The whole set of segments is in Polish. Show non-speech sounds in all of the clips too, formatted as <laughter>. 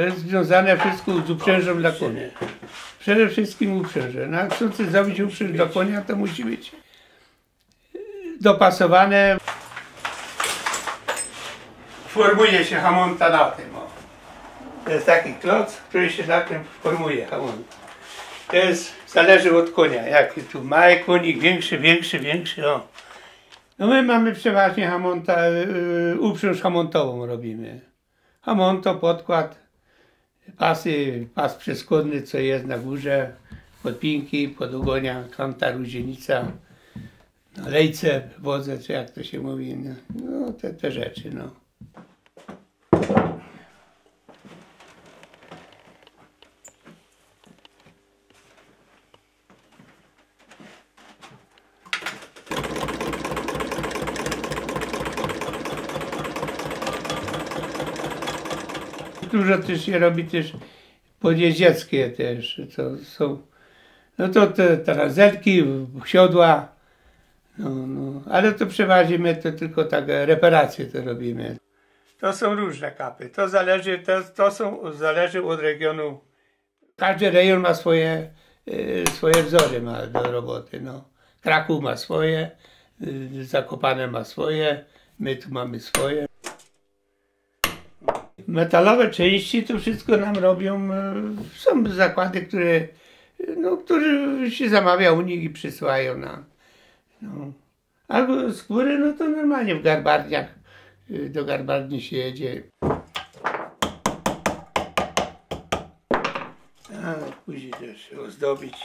To jest związane wszystko z uprzężą dla konia. Przede wszystkim uprzęże. No, jak chcąc zrobić uprzęż dla konia, to musi być dopasowane. Formuje się hamonta na tym. O. To jest taki kloc, który się na tym formuje hamonta. To jest, zależy od konia. Jaki tu mały konik, większy, większy, większy. O. No my mamy przeważnie hamonta, yy, uprząż hamontową robimy. Hamonto, podkład, pasy, pas przeskładny, co jest na górze, podpinki, podugonia, kanta, różnica, no, lejce, wodze, czy jak to się mówi, no, no te, te rzeczy, no. Dużo też się robi też podjeździeckie też, to są, no to te tarazelki, siodła, no, no, ale to przeważnie my to tylko tak reparacje to robimy. To są różne kapy, to zależy, to, to są, zależy od regionu. Każdy rejon ma swoje, y, swoje wzory ma do roboty, no. Kraków ma swoje, y, Zakopane ma swoje, my tu mamy swoje. Metalowe części to wszystko nam robią, e, są zakłady, które, no, które się zamawia u nich i przysyłają nam. No. Albo skóry, no to normalnie w garbarniach, y, do garbarni się jedzie. A później też ozdobić.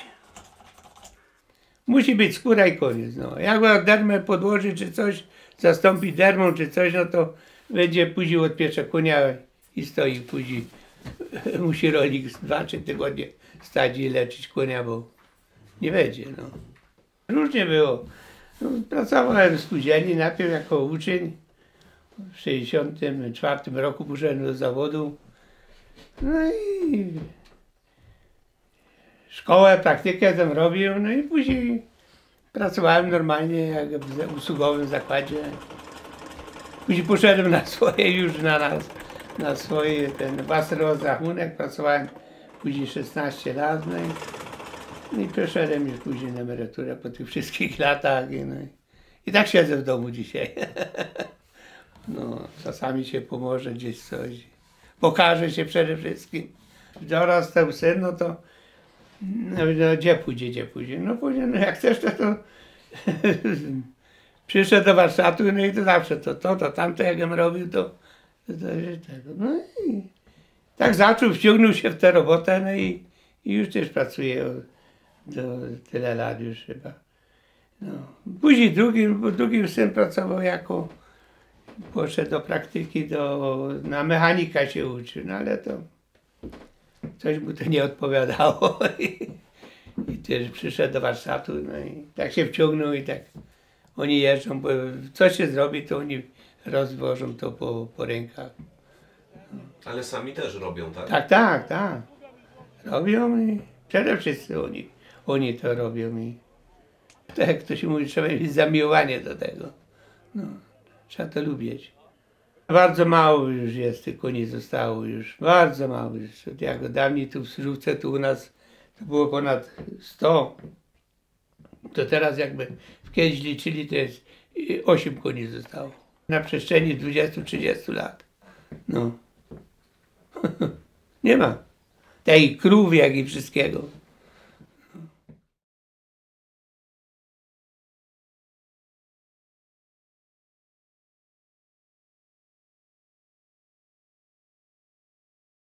Musi być skóra i koniec. No. Jak dermę podłoży czy coś, zastąpi dermą czy coś, no to będzie później od piecze konia i stoi później. <laughs> Musi rolnik dwa, trzy tygodnie stać i leczyć konia, bo nie będzie. No. Różnie było. No, pracowałem w spółdzielni najpierw jako uczeń. W 1964 roku poszedłem do zawodu. No i szkołę, praktykę tam robił, no i później pracowałem normalnie jak w usługowym zakładzie. Później poszedłem na swoje już na nas, na swoje ten własny rozrachunek, pracowałem później 16 lat, no i, no i przeszedłem już później na emeryturę po tych wszystkich <laughs> latach i, no i, i tak siedzę w domu dzisiaj. <laughs> No, czasami się pomoże gdzieś coś, pokaże się przede wszystkim. Dorastał syn, no to no, no gdzie pójdzie, gdzie pójdzie? No pójdzie, no jak chcesz to, to <laughs> przyszedł do warsztatu, no i to zawsze to, to, to tamto jakbym robił, to tego. No i tak zaczął, wciągnął się w tę robotę, no i, i już też pracuje do, tyle lat już chyba. No. Później drugim, drugim syn pracował jako, poszedł do praktyki, do, na mechanika się uczył, no ale to coś mu to nie odpowiadało. <laughs> I, i też przyszedł do warsztatu, no i tak się wciągnął i tak oni jeżdżą, bo co się zrobi, to oni rozwożą to po, po rękach. Ale sami też robią, tak? Tak, tak, tak. Robią i przede wszystkim oni, oni to robią i tak jak to się mówi, trzeba mieć zamiłowanie do tego. No, trzeba to lubić. Bardzo mało już jest tych koni zostało już, bardzo mało już. Jak dawniej tu w Służówce, tu u nas to było ponad 100. To teraz jakby kiedyś liczyli, to jest 8 koni zostało. Na przestrzeni 20-30 lat. No. <laughs> Nie ma. Tej krów, jak i wszystkiego.